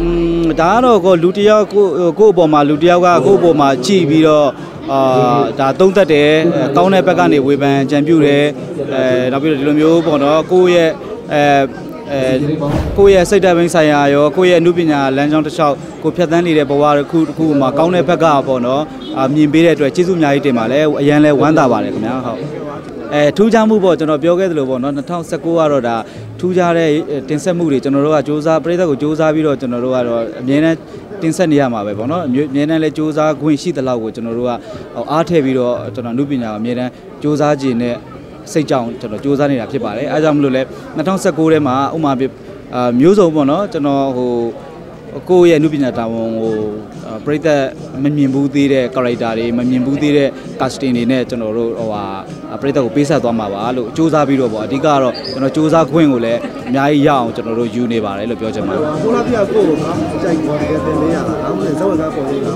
อืมဒါကတော့ကိုလူတစ်ယောက်ကိုကို့အပေါ်မှာလူတစ်ယောက်ကကို့အပေါ်မှာကြည့်ပြီးတော့အာဒါသုံးသက်တယ်အဲကောင်းတဲ့ဘက်ကနေဝေဖန်ကြံပြူတယ်အဲနောက်ပြီးတော့ဒီလိုမျိုးပေါ့နော်ကိုယ့်ရဲ့အဲအဲကိုယ့်ရဲ့စိတ်ဓာတ်ပိုင်းဆိုင်ရာရောကိုယ့်ရဲ့အမှုပညာလမ်းကြောင်းတစ်လျှောက်ကိုဖြတ်သန်းနေတဲ့ဘဝတစ်ခုတစ်ခုမှာကောင်းတဲ့ဘက်ကပေါ့နော်အာ မြင်ပေးတဲ့အတွက်ကျေးဇူးအများကြီးတင်ပါတယ်အရန်လဲဝမ်းသာပါတယ်ခင်ဗျာဟုတ်အဲထူးခြားမှုပေါ့ကျွန်တော်ပြောခဲ့သလိုပေါ့နော်2019ကတော့ဒါထူးခြားတဲ့တင်ဆက်မှုတွေကျွန်တော်တို့ကစူးစမ်းပြည်သက်ကိုစူးစမ်းပြီးတော့ကျွန်တော်တို့ကတော့အမြဲတမ်းတင်ဆက်နေရမှာပဲပေါ့နော်အမြဲအမြဲတမ်းလဲစူးစမ်းခွင့်ရှိသလောက်ကိုကျွန်တော်တို့ကအားထည့်ပြီးတော့ကျွန်တော်နုပညာကိုအမြဲတမ်းစူးစမ်းခြင်းနဲ့စိတ်ကြောင့်ကျွန်တော်စူးစမ်းနေတာဖြစ်ပါတယ်အဲဒါကြောင့်မလို့လဲ2019ထဲမှာဥမာပြအာမျိုးစုံပေါ့နော်ကျွန်တော်ဟို ကိုယ့်ရဲ့နုပညာတာဝန်ကိုပြိသက်မမြင်ဘူးသေးတဲ့ character တွေမမြင်ဘူးသေးတဲ့ casting တွေနဲ့ကျွန်တော်တို့ဟိုဟာပြိသက်ကိုပေးဆက်သွားမှာပါလို့စူးစမ်းပြီးတော့ပေါ့အဓိကတော့ကျွန်တော်စူးစမ်းခွင့်ကိုလည်းအများကြီးရအောင်ကျွန်တော်တို့ယူနေပါတယ်လို့ပြောချင်ပါတယ်ကိုလာပြကိုကိုကြိုက်ပေါ်တယ်တင်ပေးရတာနောက်မှဇဝတ်ကားပေါ်နေတာ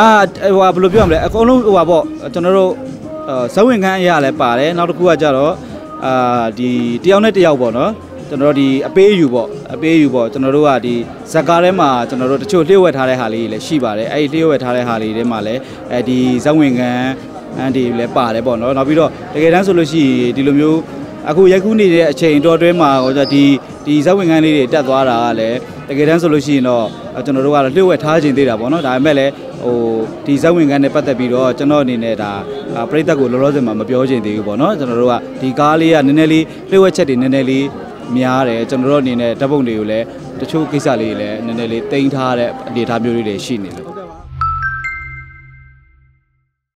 အာဟိုဟာဘယ်လိုပြောရမလဲအကုန်လုံးဟိုဟာပေါ့ကျွန်တော်တို့ဇဝင်ခန်းအရာလည်းပါတယ်နောက်တစ်ခုကကြတော့အာဒီတယောက်နဲ့တယောက်ပေါ့နော် ကျွန်တော်တို့ဒီအပေးအယူပေါ့အပေးအယူပေါ့ကျွန်တော်တို့ကဒီဇက်ကားထဲမှာကျွန်တော်တို့တချို့လျှို့ဝှက်ထားတဲ့ဟာလေးတွေလည်းရှိပါတယ်အဲ့ဒီလျှို့ဝှက်ထားတဲ့ဟာလေးတွေမှာလည်းအဲဒီဇဝင်ခန်းအန်ဒီလည်းပါတယ်ပေါ့နော်နောက်ပြီးတော့တကယ်တမ်းဆိုလို့ရှိရင်ဒီလိုမျိုးအခုရိုက်ကူးနေတဲ့အချိန်တော်တွဲမှာဟိုဒီဒီဇက်ဝင်ခန်းလေးတွေတက်သွားတာကလည်းတကယ်တမ်းဆိုလို့ရှိရင်တော့ကျွန်တော်တို့ကတော့လျှို့ဝှက်ထားခြင်းသေးတာပေါ့နော်ဒါပေမဲ့လည်းဟိုဒီဇက်ဝင်ခန်းနဲ့ပတ်သက်ပြီးတော့ကျွန်တော်အနေနဲ့ဒါပြိသက်ကိုလောလောဆယ်မှာမပြောချင်သေးဘူးပေါ့နော်ကျွန်တော်တို့ကဒီကားလေးကနည်းနည်းလေးလျှို့ဝှက်ချက်တွေနည်းနည်းလေး များတယ်ကျွန်တော်တို့အနေနဲ့ဓာတ်ပုံတွေကိုလည်းတချို့ကိစ္စလေးတွေလည်းနည်းနည်းလေးတင်ထားတဲ့အနေအထားမျိုးလေးတွေရှိနေလို့